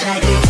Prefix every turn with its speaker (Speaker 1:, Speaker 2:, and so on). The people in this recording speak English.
Speaker 1: I tried.